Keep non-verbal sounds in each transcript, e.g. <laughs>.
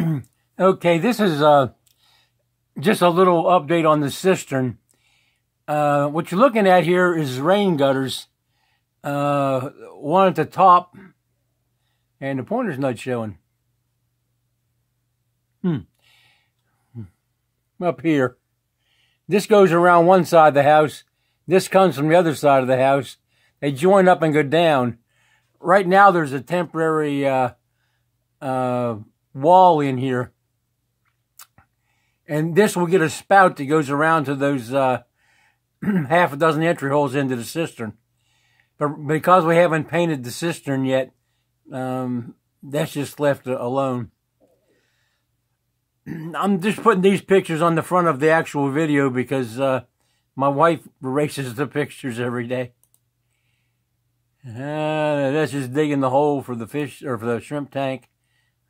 <clears throat> okay, this is uh, just a little update on the cistern. Uh, what you're looking at here is rain gutters. Uh, one at the top, and the pointer's not showing. Hmm. Up here. This goes around one side of the house. This comes from the other side of the house. They join up and go down. Right now, there's a temporary uh, uh, wall in here. And this will get a spout that goes around to those uh, <clears throat> half a dozen entry holes into the cistern. But because we haven't painted the cistern yet, um, that's just left alone. <clears throat> I'm just putting these pictures on the front of the actual video because uh, my wife erases the pictures every day. Uh, that's just digging the hole for the fish or for the shrimp tank.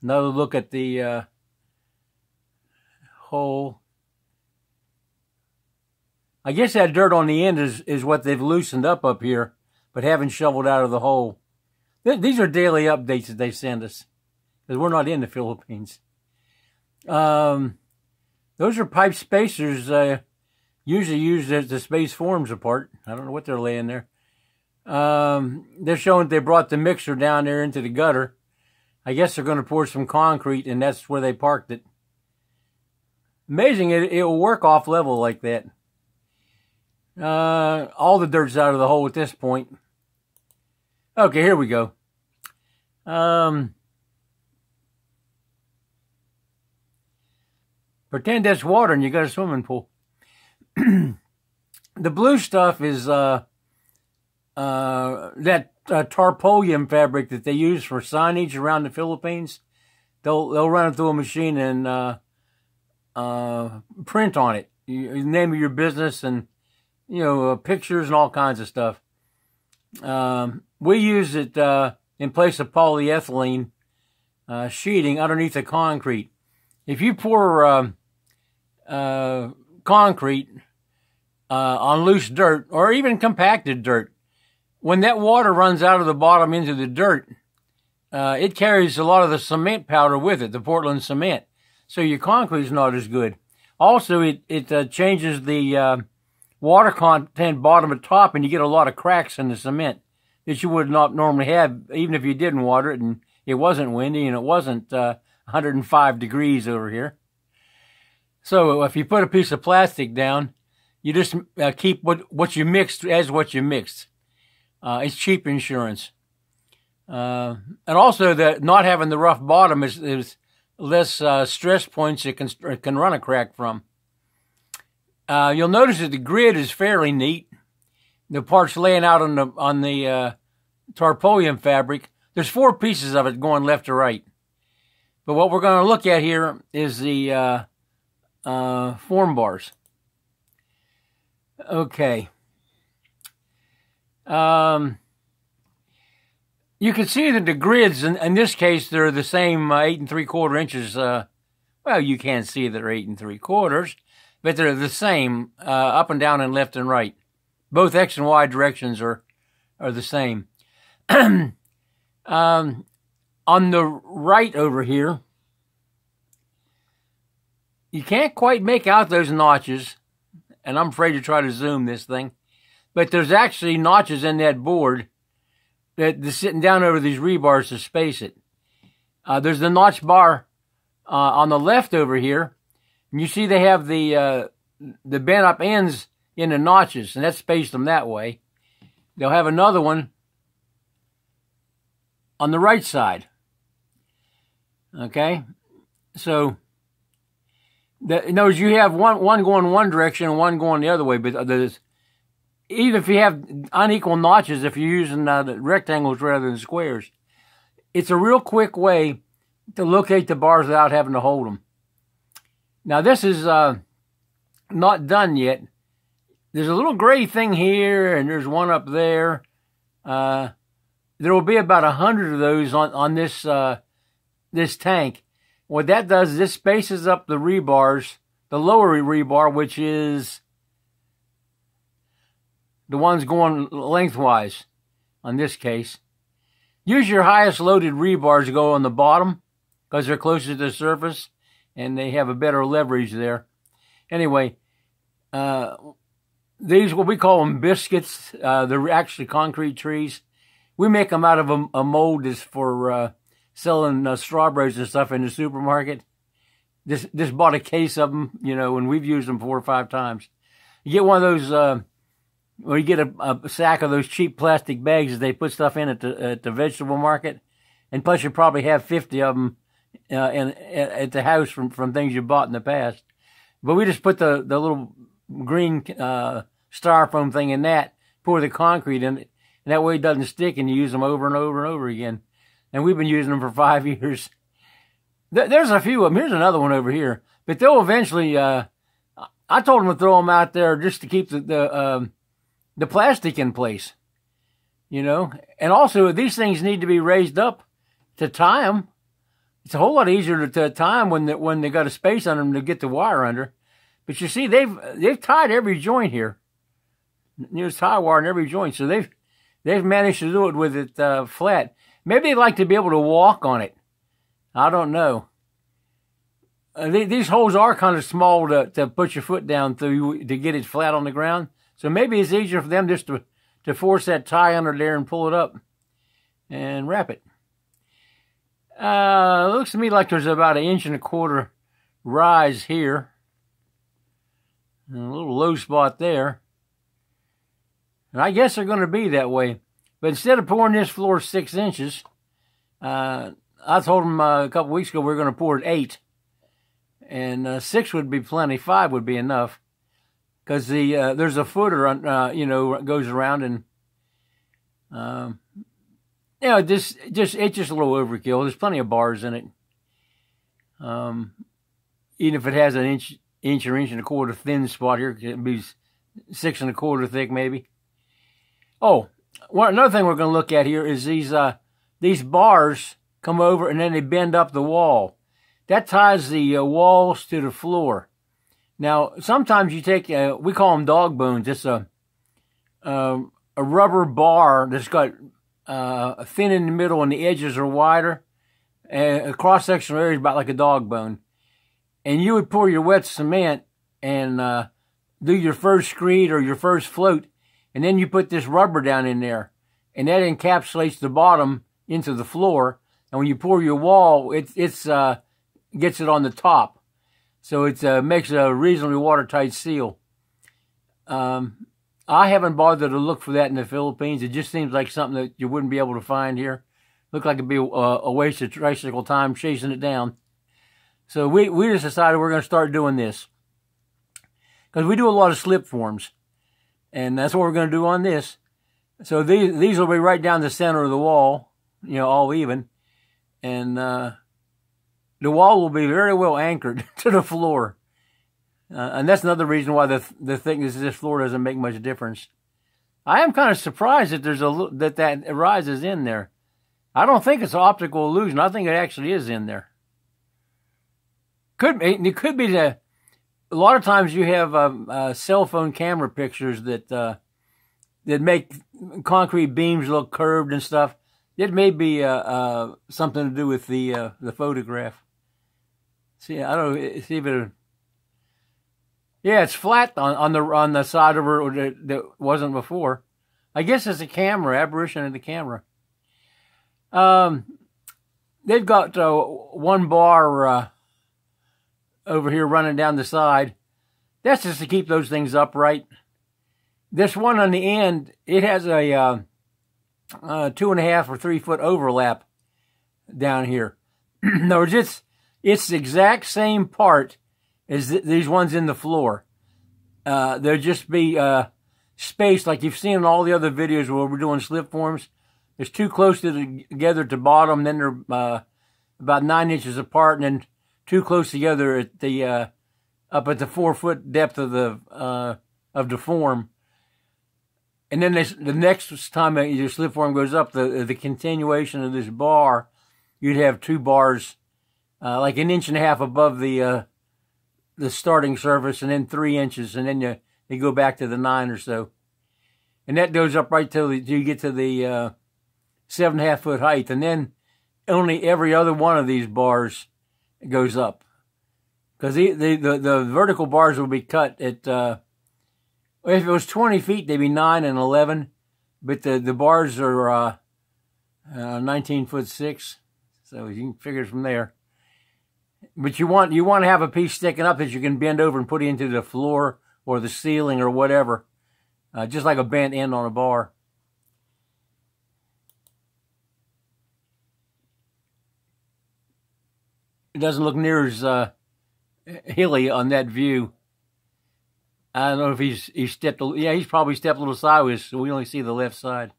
Another look at the uh, hole. I guess that dirt on the end is, is what they've loosened up up here, but haven't shoveled out of the hole. Th these are daily updates that they send us because we're not in the <laughs> Philippines. Um, those are pipe spacers, uh, usually used as the space forms apart. I don't know what they're laying there. Um, they're showing they brought the mixer down there into the gutter I guess they're going to pour some concrete, and that's where they parked it. Amazing, it, it will work off level like that. Uh, all the dirt's out of the hole at this point. Okay, here we go. Um, pretend that's water and you got a swimming pool. <clears throat> the blue stuff is uh, uh, that uh, tarpaulin fabric that they use for signage around the Philippines. They'll they'll run it through a machine and uh, uh, print on it. You, name of your business and you know uh, pictures and all kinds of stuff. Um, we use it uh, in place of polyethylene uh, sheeting underneath the concrete. If you pour um, concrete on loose dirt or even compacted dirt, when that water runs out of the bottom into the dirt, uh, it carries a lot of the cement powder with it, the Portland cement. So your concrete is not as good. Also, it, it uh, changes the uh, water content bottom and top, and you get a lot of cracks in the cement that you would not normally have, even if you didn't water it and it wasn't windy and it wasn't 105 uh, degrees over here. So if you put a piece of plastic down, you just uh, keep what, what you mixed as what you mixed. Uh, it's cheap insurance. Uh, and also that not having the rough bottom is, is less uh, stress points it can, can run a crack from. Uh, you'll notice that the grid is fairly neat. The parts laying out on the on the uh, tarpaulin fabric. There's four pieces of it going left to right. But what we're going to look at here is the uh, form bars. Okay. Um, you can see that the grids, in, in this case, they're the same uh, eight and three quarter inches. Uh, well, you can't see that they're eight and three quarters, but they're the same uh, up and down and left and right. Both X and Y directions are are the same. <clears throat> um, on the right over here, you can't quite make out those notches, and I'm afraid to try to zoom this thing but there's actually notches in that board that they're sitting down over these rebars to space it. Uh, there's the notch bar uh, on the left over here. And you see they have the uh, the bent up ends in the notches, and that spaced them that way. They'll have another one on the right side. Okay, so the, in other words, you have one one going one direction and one going the other way, but there's even if you have unequal notches, if you're using uh, rectangles rather than squares, it's a real quick way to locate the bars without having to hold them. Now this is uh, not done yet. There's a little gray thing here, and there's one up there. Uh, there will be about a hundred of those on on this uh, this tank. What that does is this spaces up the rebars, the lower rebar, which is the ones going lengthwise on this case. Use your highest loaded rebars to go on the bottom because they're closer to the surface and they have a better leverage there. Anyway, uh, these what we call them biscuits. Uh, they're actually concrete trees. We make them out of a, a mold that's for uh, selling uh, strawberries and stuff in the supermarket. Just just bought a case of them, you know, and we've used them four or five times. You get one of those, uh, or you get a, a sack of those cheap plastic bags that they put stuff in at the at the vegetable market, and plus you probably have fifty of them uh, in, at the house from from things you bought in the past. But we just put the the little green uh, styrofoam thing in that, pour the concrete in it, and that way it doesn't stick, and you use them over and over and over again. And we've been using them for <laughs> five years. There's a few of them. Here's another one over here. But they'll eventually. Uh, I told them to throw them out there just to keep the the, um, the plastic in place. You know, and also these things need to be raised up to tie them. It's a whole lot easier to, tie them when the, when they got a space on them to get the wire under. But you see, they've they've tied every joint here. There's tie wire in every joint, so they've they've managed to do it with it uh, flat. Maybe they'd like to be able to walk on it. I don't know. Uh, these holes are kind of small to, to put your foot down through to get it flat on the ground. So maybe it's easier for them just to, to force that tie under there and pull it up and wrap it. Uh, looks to me like there's about an inch and a quarter rise here. And a little low spot there. And I guess they're going to be that way. But instead of pouring this floor six inches, uh, I told them uh, a couple weeks ago we are going to pour it eight, and uh, six would be plenty. Five would be enough, because the uh, there's a footer, uh, you know, goes around and, um, you know, just just it's just a little overkill. There's plenty of bars in it. Um, even if it has an inch inch or inch and a quarter thin spot here, it be six and a quarter thick maybe. Oh, one, another thing we're going to look at here is these uh, these bars come over and then they bend up the wall. That ties the uh, walls to the floor. Now, sometimes you take, uh, we call them dog bones. It's a, uh, a rubber bar that's got uh, thin in the middle and the edges are wider. And a cross sectional area is about like a dog bone. And you would pour your wet cement and uh, do your first screed or your first float. And then you put this rubber down in there. And that encapsulates the bottom into the floor and when you pour your wall, it it's uh, gets it on the top, so it uh, makes a reasonably watertight seal. Um, I haven't bothered to look for that in the Philippines. It just seems like something that you wouldn't be able to find here. Look like it'd be a, a waste of tricycle time chasing it down. So we we just decided we're going to start doing this because we do a lot of slip forms, and that's what we're going to do on this. So these these will be right down the center of the wall, you know, all even and uh, the wall will be very well anchored <laughs> to the floor. Uh, and that's another reason why the the thickness of this floor doesn't make much difference. I am kind of surprised that there's a that that rises in there. I don't think it's an optical illusion. I think it actually is in there. Could be, it could be the. A lot of times you have um, uh, cell phone camera pictures that uh, that make concrete beams look curved and stuff. It may be uh, uh, something to do with the uh, the photograph. See, I don't know, see if it. Yeah, it's flat on, on the on the side of her that, that wasn't before. I guess it's a camera aberration of the camera. Um, they've got uh, one bar uh, over here running down the side. That's just to keep those things upright. This one on the end, it has a uh, uh, two and a half or three foot overlap down here. <clears throat> In other words, it's, it's the exact same part as th- these ones in the floor. Uh, they'll just be uh, spaced like you've seen in all the other videos where we're doing slip forms. It's too close to the, together at the bottom, then they're uh, about nine inches apart, and then too close together at the uh, up at the four foot depth of the uh, of the form and then this, the next time your slip form goes up, the the continuation of this bar, you'd have two bars, uh, like an inch and a half above the uh, the starting surface, and then three inches, and then you you go back to the nine or so, and that goes up right till, till you get to the uh, seven and a half foot height, and then only every other one of these bars goes up. Because the, the, the, the, vertical bars will be cut at, uh, if it was 20 feet, they'd be 9 and 11. But the, the bars are uh, uh, 19 foot 6. So you can figure from there. But you want you want to have a piece sticking up that you can bend over and put into the floor or the ceiling or whatever, uh, just like a bent end on a bar. It doesn't look near as uh, hilly on that view. I don't know if he's he stepped. Yeah, he's probably stepped a little sideways, so we only see the left side.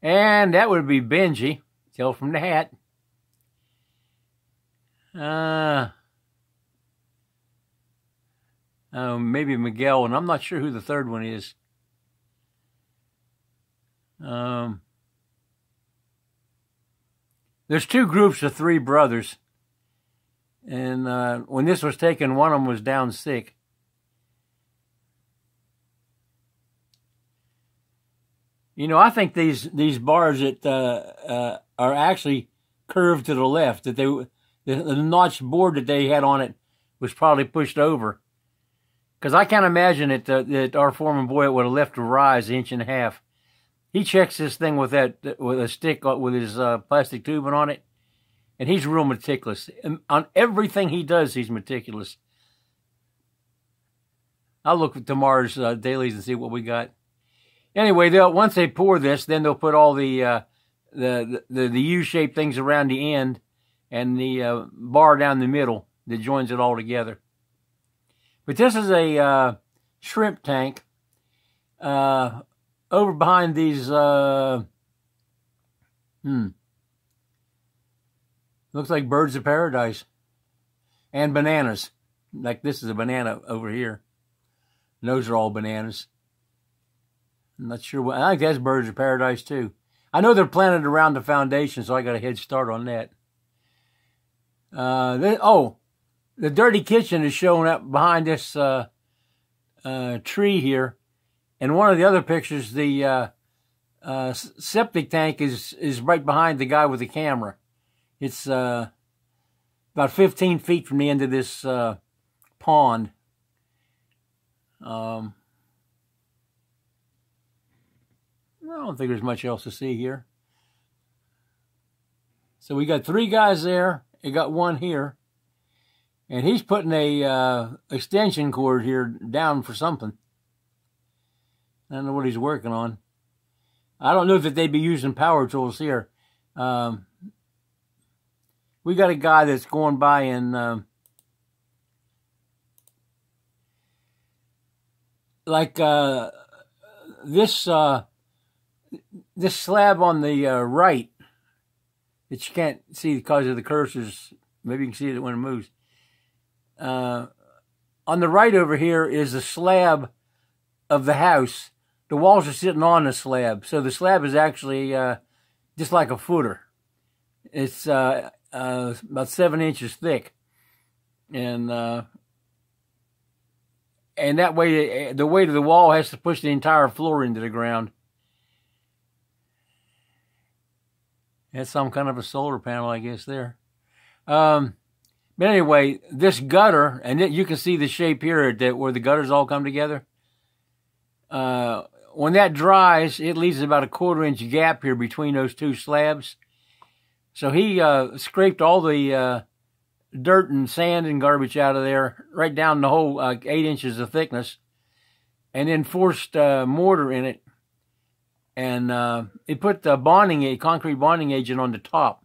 And that would be Benji. Tell from the hat. Uh, uh, maybe Miguel, and I'm not sure who the third one is. Um, there's two groups of three brothers. And uh, when this was taken, one of them was down sick. You know, I think these these bars that uh, uh, are actually curved to the left. That they the, the notched board that they had on it was probably pushed over. Because I can't imagine that uh, that our foreman boy would have left a rise an inch and a half. He checks this thing with that with a stick uh, with his uh, plastic tubing on it, and he's real meticulous. And on everything he does, he's meticulous. I'll look at tomorrow's uh, dailies and see what we got. Anyway, they'll once they pour this, then they'll put all the uh, the the, the U-shaped things around the end and the uh, bar down the middle that joins it all together. But this is a uh, shrimp tank uh, over behind these. Uh, hmm. Looks like birds of paradise and bananas. Like this is a banana over here. And those are all bananas. I'm not sure what. I think that's birds of paradise too. I know they're planted around the foundation, so I got a head start on that. Uh, they, oh, the dirty kitchen is showing up behind this uh, uh, tree here. And one of the other pictures, the uh, uh, septic tank is is right behind the guy with the camera. It's uh, about 15 feet from the end of this pond. Um, I don't think there's much else to see here. So we got three guys there. We got one here. And he's putting a uh, extension cord here down for something. I don't know what he's working on. I don't know if they'd be using power tools here. Um, we got a guy that's going by and um, like uh, this uh, this slab on the uh, right that you can't see because of the cursors. Maybe you can see it when it moves. Uh, on the right over here is the slab of the house. The walls are sitting on the slab, so the slab is actually uh, just like a footer. It's uh, uh about seven inches thick, and uh, and that way the weight of the wall has to push the entire floor into the ground. That's some kind of a solar panel, I guess, there. Um, but anyway, this gutter, and it, you can see the shape here that where the gutters all come together. Uh, when that dries, it leaves about a quarter inch gap here between those two slabs. So he uh, scraped all the uh, dirt and sand and garbage out of there, right down the whole uh, eight inches of thickness, and then forced uh, mortar in it and uh, they put the bonding a concrete bonding agent on the top,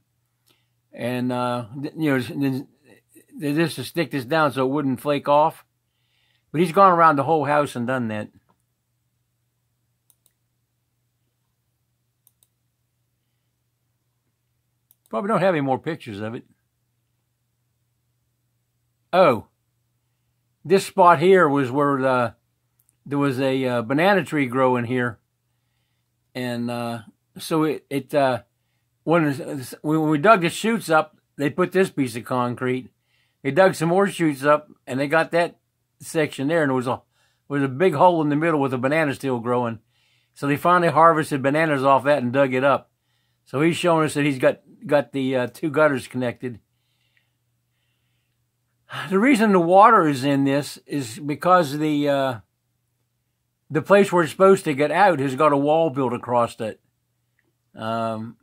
and uh, you know just to stick this down so it wouldn't flake off. But he's gone around the whole house and done that. Probably don't have any more pictures of it. Oh, this spot here was where the, there was a uh, banana tree growing here and uh, so it, it uh, when when we dug the shoots up, they put this piece of concrete. They dug some more shoots up, and they got that section there, and it was a was a big hole in the middle with a banana still growing. So they finally harvested bananas off that and dug it up. So he's showing us that he's got got the uh, two gutters connected. The reason the water is in this is because the uh, the place where it's supposed to get out has got a wall built across it, um,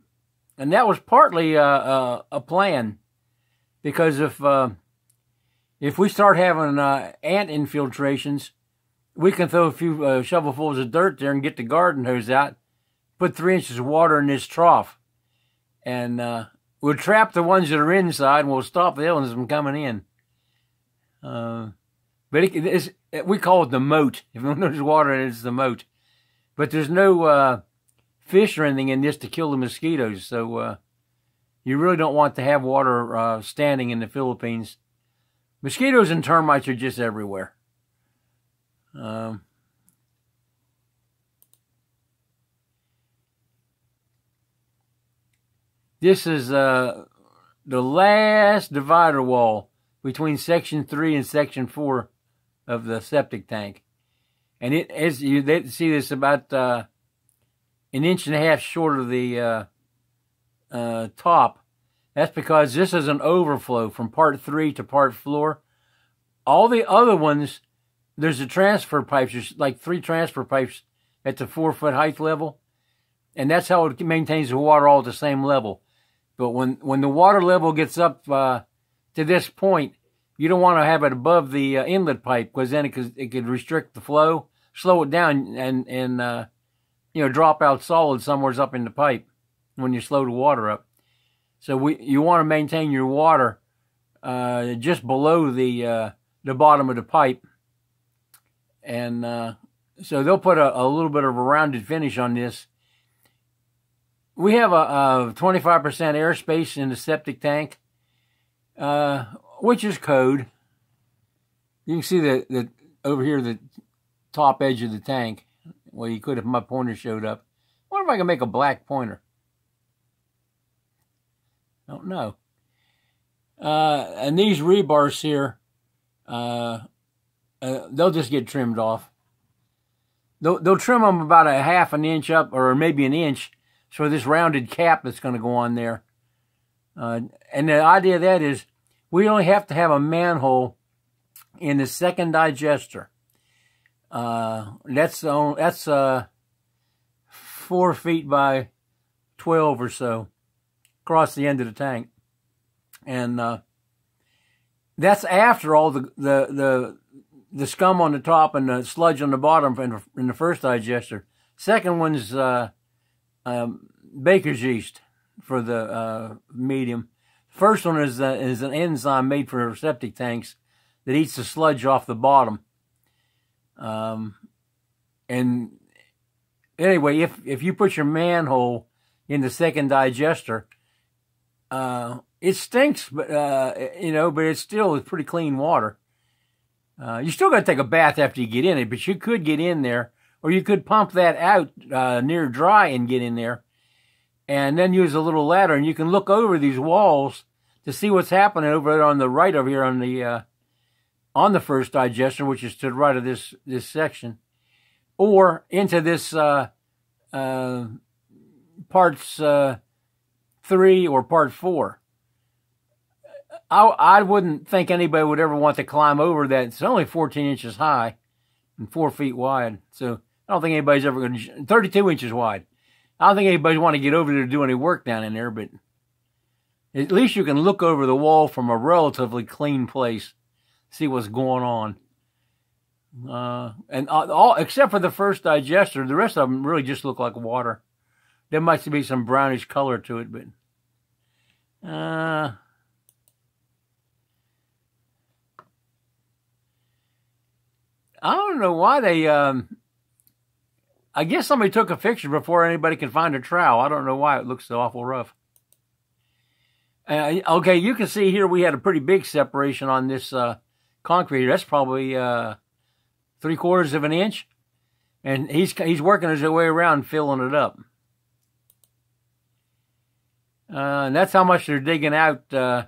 and that was partly a, uh, uh, a plan because if uh, if we start having uh, ant infiltrations, we can throw a few shovelfuls of dirt there and get the garden hose out, put three inches of water in this trough, and uh, we'll trap the ones that are inside and we'll stop the other ones from coming in. But it, we call it the moat. If there's water in it, it's the moat. But there's no uh, fish or anything in this to kill the mosquitoes, so uh, you really don't want to have water uh, standing in the Philippines. Mosquitoes and termites are just everywhere. Um, this is uh, the last divider wall between section three and section four of the septic tank. And it as you they see this about uh, an inch and a half short of the uh, uh, top. That's because this is an overflow from part three to part four. All the other ones there's a transfer pipes. There's like three transfer pipes at the four foot height level, and that's how it maintains the water all at the same level. But when when the water level gets up uh, to this point, you don't want to have it above the uh, inlet pipe because then it could it could restrict the flow, slow it down, and and uh, you know drop out solid somewhere's up in the pipe when you slow the water up. So we you want to maintain your water uh, just below the uh, the bottom of the pipe and uh, so they'll put a, a, little bit of a rounded finish on this. We have a, a 25% airspace in the septic tank, uh, which is code. You can see the, the over here the top edge of the tank. Well, you could if my pointer showed up. I wonder if I can make a black pointer. Don't know. Uh, and these rebars here, uh, uh, they'll just get trimmed off. They'll, they'll trim them about a half an inch up or maybe an inch for this rounded cap that's going to go on there. Uh, and the idea of that is we only have to have a manhole in the second digester. Uh, that's that's uh, four feet by 12 or so across the end of the tank. And uh, that's after all the, the, the the scum on the top and the sludge on the bottom in the, in the first digester. Second one's uh, um, baker's yeast for the uh, medium. First one is uh, is an enzyme made for septic tanks that eats the sludge off the bottom. Um, and anyway, if if you put your manhole in the second digester, uh, it stinks, but uh, you know, but it's still pretty clean water. Uh, you still got to take a bath after you get in it, but you could get in there, or you could pump that out uh, near dry and get in there, and then use a little ladder, and you can look over these walls to see what's happening over there on the right over here on the uh, on the first digester, which is to the right of this this section, or into this uh, uh, parts uh, three or part four. I, I wouldn't think anybody would ever want to climb over that. It's only 14 inches high and four feet wide. So I don't think anybody's ever going to, 32 inches wide. I don't think anybody's want to get over there to do any work down in there, but at least you can look over the wall from a relatively clean place, see what's going on. Uh, and all except for the first digester, the rest of them really just look like water. There might be some brownish color to it, but uh, I don't know why they. Um, I guess somebody took a picture before anybody could find a trowel. I don't know why it looks so awful rough. Uh, okay, you can see here we had a pretty big separation on this uh, concrete. That's probably uh, three quarters of an inch, and he's he's working his way around filling it up. Uh, and that's how much they're digging out uh,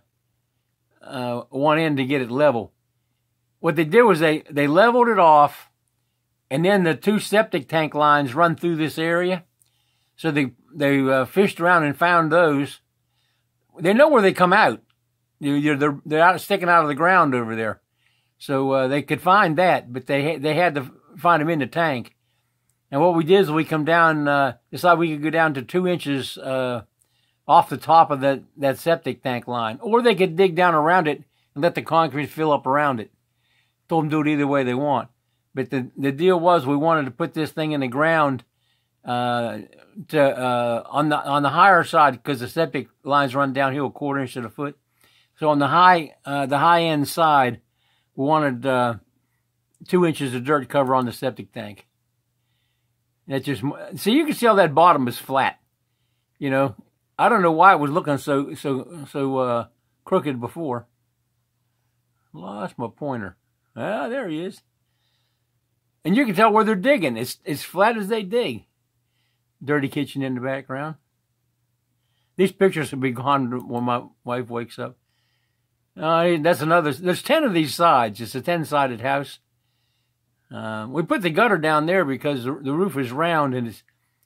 uh, one end to get it level what they did was they, they leveled it off and then the two septic tank lines run through this area. So they they uh, fished around and found those. They know where they come out. You, they're they're out sticking out of the ground over there, so uh, they could find that. But they they had to find them in the tank. And what we did is we come down, uh, decided we could go down to two inches uh, off the top of that, that septic tank line, or they could dig down around it and let the concrete fill up around it. Told them to do it either way they want. But the, the deal was we wanted to put this thing in the ground uh, to uh, on the on the higher side because the septic lines run downhill a quarter inch to the foot. So on the high uh, the high end side, we wanted uh, two inches of dirt cover on the septic tank. That just see you can see how that bottom is flat. You know, I don't know why it was looking so so so uh, crooked before. Lost my pointer. Ah, there he is. And you can tell where they're digging. It's as flat as they dig dirty kitchen in the background. These pictures will be gone when my wife wakes up. Uh, that's another. There's ten of these sides. It's a ten-sided house. Uh, we put the gutter down there because the, the roof is round and it's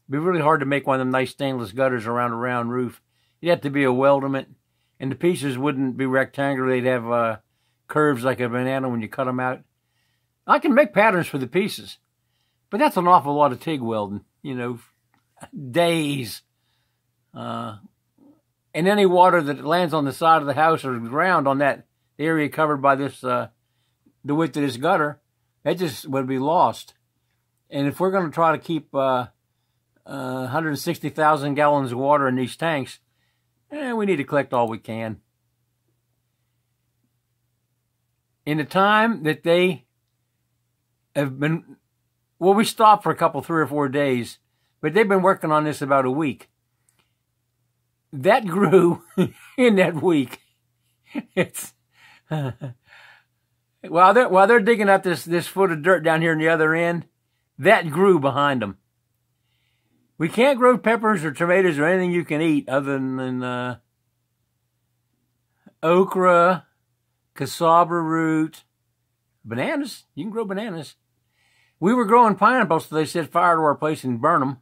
be really hard to make one of them nice stainless gutters around a round roof. You'd have to be a weldment, and the pieces wouldn't be rectangular. They'd have uh, curves like a banana when you cut them out. I can make patterns for the pieces, but that's an awful lot of TIG welding. You know, days. Uh, and any water that lands on the side of the house or the ground on that area covered by this, uh, the width of this gutter, that just would be lost. And if we're going to try to keep uh, uh, 160,000 gallons of water in these tanks, eh, we need to collect all we can. In the time that they have been, well, we stopped for a couple, three or four days but they've been working on this about a week. That grew <laughs> in that week. It's <laughs> while they're while they're digging up this this foot of dirt down here in the other end, that grew behind them. We can't grow peppers or tomatoes or anything you can eat other than uh, okra, cassava root, bananas. You can grow bananas. We were growing pineapples, so they set fire to our place and burn them.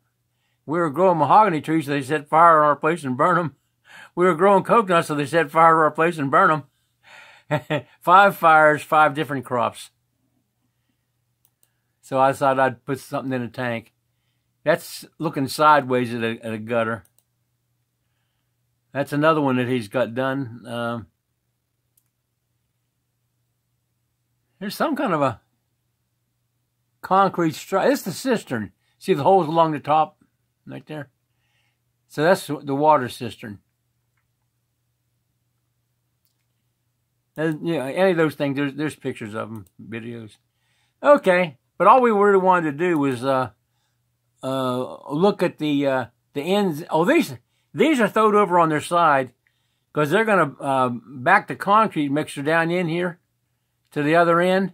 We were growing mahogany trees, so they set fire to our place and burn them. We were growing coconuts, so they set fire to our place and burn them. <laughs> five fires, five different crops. So I thought I'd put something in a tank. That's looking sideways at a, at a gutter. That's another one that he's got done. Um, there's some kind of a concrete structure. It's the cistern. See the holes along the top? right there. So that's the water cistern. And, you know, any of those things, there's, there's pictures of them, videos. Okay, but all we really wanted to do was uh, uh, look at the uh, the ends. Oh, these these are thrown over on their side because they're going to uh, back the concrete mixer down in here to the other end,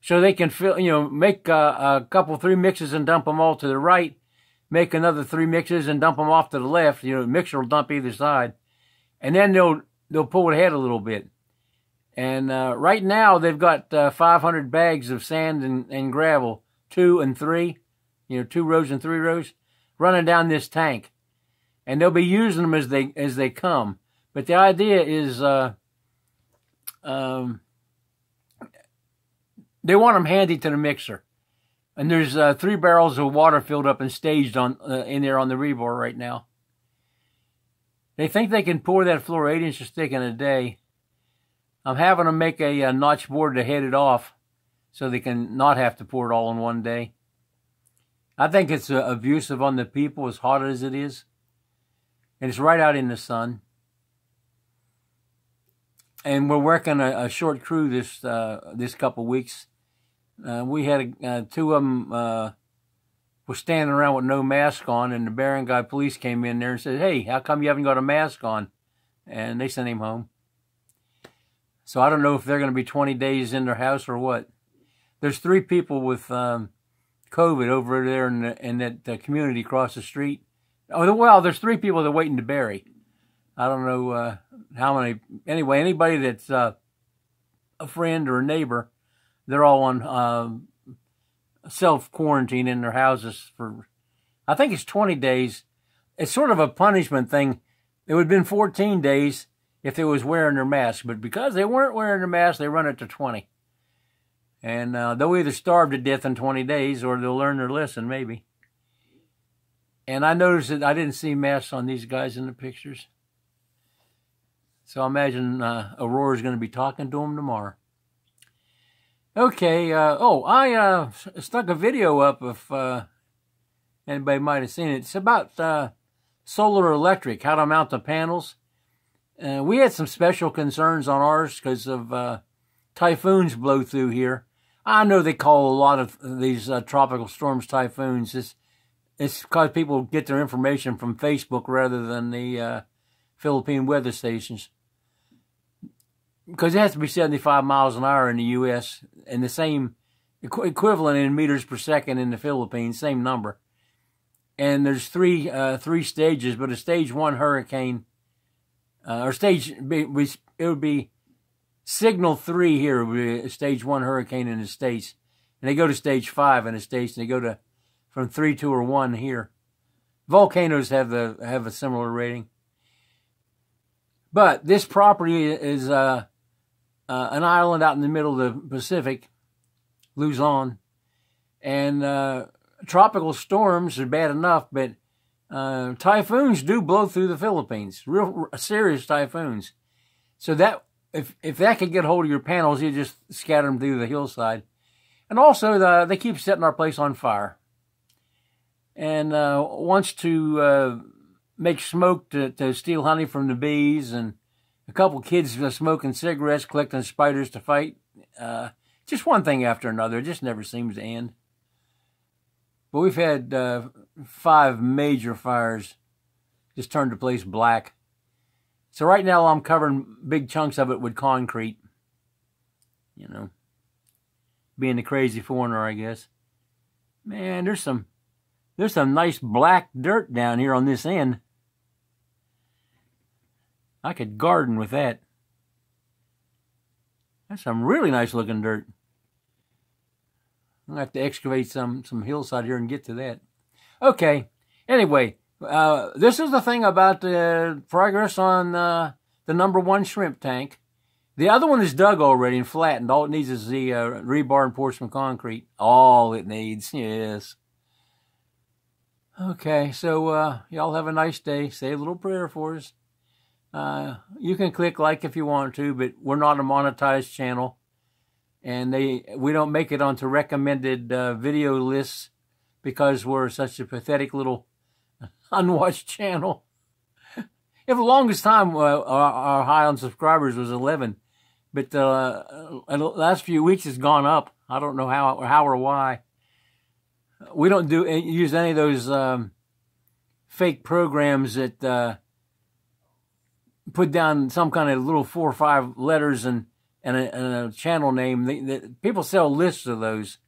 so they can fill. You know, make uh, a couple three mixes and dump them all to the right, make another three mixes and dump them off to the left. You know, the mixer will dump either side, and then they'll they'll pull ahead a little bit. And uh, right now they've got uh, 500 bags of sand and, and gravel, two and three, you know, two rows and three rows, running down this tank, and they'll be using them as they as they come. But the idea is, uh, um, they want them handy to the mixer. And there's uh, three barrels of water filled up and staged on uh, in there on the rebar right now. They think they can pour that floor eight inches thick in a day. I'm having them make a, a uh, notch board to head it off so they can not have to pour it all in one day. I think it's uh, abusive on the people as hot as it is. And it's right out in the sun. And we're working a, a short crew this uh, this couple weeks uh, we had uh, two of them uh, were standing around with no mask on, and the barangay police came in there and said, "Hey, how come you haven't got a mask on?" And they sent him home. So I don't know if they're going to be 20 days in their house or what. There's three people with um, COVID over there in, the, in that uh, community across the street. Oh, well, there's three people that are waiting to bury. I don't know uh, how many. Anyway, anybody that's uh, a friend or a neighbor they're all on uh, self quarantine in their houses for, I think it's 20 days. It's sort of a punishment thing. It would have been 14 days if they was wearing their mask, but because they weren't wearing their mask, they run it to 20. And uh, they'll either starve to death in 20 days or they'll learn their lesson, maybe. And I noticed that I didn't see masks on these guys in the pictures. So I imagine uh, Aurora's going to be talking to him tomorrow. Okay. Uh, oh, I uh, stuck a video up if uh, anybody might have seen it. It's about uh, solar electric, how to mount the panels. Uh, we had some special concerns on ours because of uh, typhoons blow through here. I know they call a lot of these tropical storms typhoons. It's, it's because people get their information from Facebook rather than the Philippine weather stations because it has to be 75 miles an hour in the U.S. and the same equivalent in meters per second in the Philippines, same number. And there's three uh, three stages, but a stage one hurricane uh, or stage it would be signal three here would be stage one hurricane in the states, and they go to stage five in the states, and they go to from three, two, or one here. Volcanoes have the have a similar rating. But this property is uh, uh, an island out in the middle of the Pacific, Luzon, and uh, tropical storms are bad enough, but uh, typhoons do blow through the Philippines, real serious typhoons. So that if if that could get hold of your panels, you just scatter them through the hillside. And also, the, they keep setting our place on fire. And uh, wants to uh, make smoke to, to steal honey from the bees and a couple kids smoking cigarettes, collecting spiders to fight. Uh, just one thing after another. It just never seems to end. But we've had uh, five major fires just turned the place black. So right now I'm covering big chunks of it with concrete. You know, being the crazy foreigner, I guess. Man, there's some there's some nice black dirt down here on this end. I could garden with that. That's some really nice looking dirt. I'm gonna have to excavate some some hillside here and get to that. Okay. Anyway, uh, this is the thing about the progress on uh, the number one shrimp tank. The other one is dug already and flattened. All it needs is the uh, rebar and porcelain concrete. All it needs, yes. Okay, so uh, y'all have a nice day. Say a little prayer for us. Uh, you can click like if you want to, but we're not a monetized channel, and they we don't make it onto recommended uh, video lists because we're such a pathetic little <laughs> unwatched channel. if the longest time, uh, our, our, high on subscribers was 11, but uh, the last few weeks has gone up. I don't know how or how or why. We don't do use any of those um, fake programs that uh, put down some kind of little four or five letters and and a, and a channel name. People sell lists of those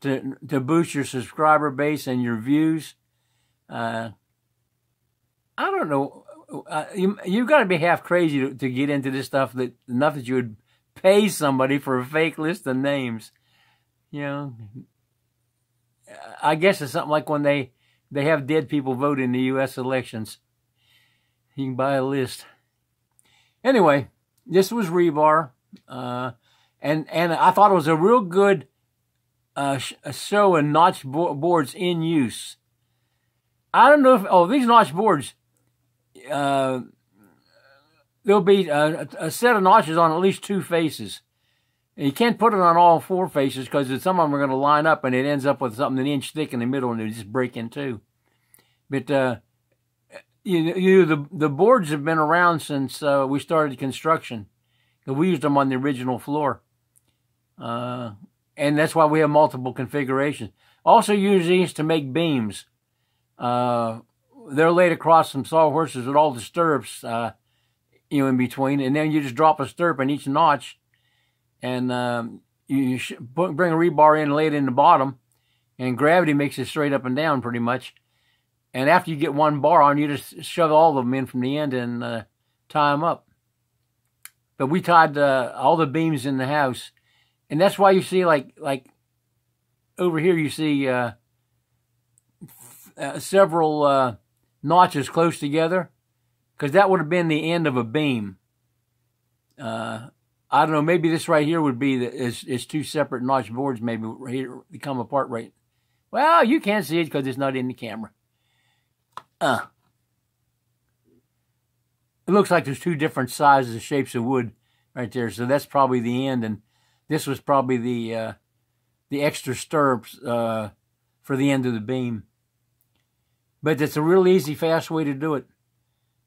to to boost your subscriber base and your views. Uh, I don't know. Uh, you you've got to be half crazy to, to get into this stuff that enough that you would pay somebody for a fake list of names. You know, I guess it's something like when they they have dead people vote in the U.S. elections. You can buy a list. Anyway, this was rebar, uh, and and I thought it was a real good uh, show and notch bo- boards in use. I don't know if oh these notch boards, uh, there'll be a, a, set of notches on at least two faces. And you can't put it on all four faces because some of them are going to line up and it ends up with something an inch thick in the middle and they just break in two. But uh, you, you the the boards have been around since uh, we started construction. We used them on the original floor, uh, and that's why we have multiple configurations. Also, use these to make beams. Uh, they're laid across some sawhorses with all the stirrups, uh, you know, in between, and then you just drop a stirrup in each notch, and um, you bring a rebar in and lay it in the bottom, and gravity makes it straight up and down pretty much and after you get one bar on, you just shove all of them in from the end and uh, tie them up. But we tied uh, all the beams in the house, and that's why you see like like over here you see uh, uh, several uh, notches close together because that would have been the end of a beam. Uh, I don't know. Maybe this right here would be the, is, is two separate notch boards. Maybe here they come apart right. Well, you can't see it because it's not in the camera. Uh, it looks like there's two different sizes, of shapes of wood right there. So that's probably the end, and this was probably the uh, the extra stirrups uh, for the end of the beam. But it's a real easy, fast way to do it.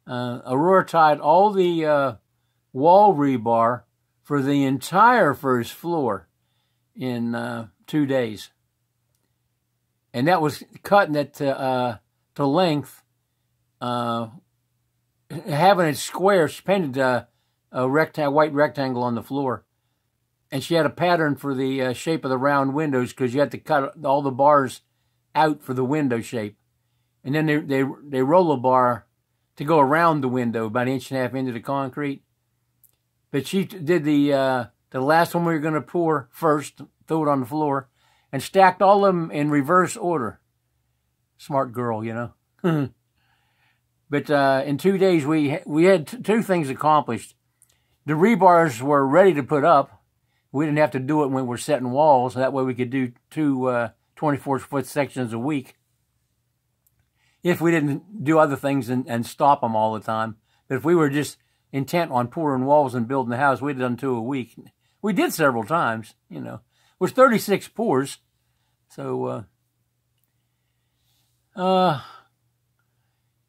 Uh, Aurora tied all the uh, wall rebar for the entire first floor in uh, two days. And that was cutting it to, uh, to length, uh, having it square. She painted a, a rectangle, white rectangle on the floor. And she had a pattern for the uh, shape of the round windows because you had to cut all the bars out for the window shape. And then they, they, they roll a bar to go around the window about an inch and a half into the concrete. But she did the uh, the last one we were going to pour first, throw it on the floor, and stacked all of them in reverse order. Smart girl, you know. <laughs> but uh, in two days, we we had two things accomplished. The rebars were ready to put up. We didn't have to do it when we're setting walls. That way, we could do two uh, 24 foot sections a week. If we didn't do other things and, and stop them all the time, but if we were just intent on pouring walls and building the house, we'd done two a week. We did several times, you know. It was 36 pours. So, uh, uh,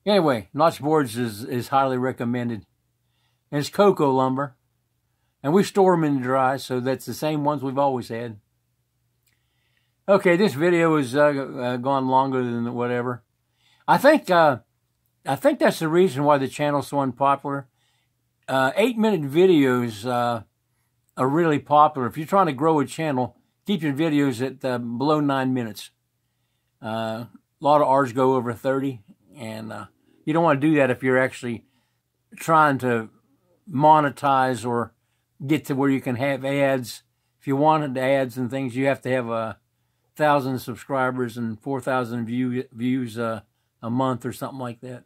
anyway, notch boards is, is highly recommended. And it's coco lumber. And we store them in the dry, so that's the same ones we've always had. Okay, this video has uh, uh, gone longer than whatever. I think uh, I think that's the reason why the channel's so unpopular uh, eight minute videos uh, are really popular. If you're trying to grow a channel, keep your videos at uh, below nine minutes. A lot of ours go over 30, and uh, you don't want to do that if you're actually trying to monetize or get to where you can have ads. If you wanted ads and things, you have to have a thousand subscribers and 4,000 view, views uh, a month or something like that.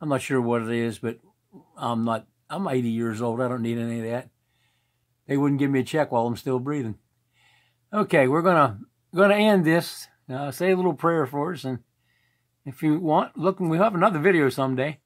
I'm not sure what it is, but I'm not, I'm 80 years old. I don't need any of that. They wouldn't give me a check while I'm still breathing. Okay, we're gonna gonna end this. Uh, say a little prayer for us, and if you want, look, we'll have another video someday.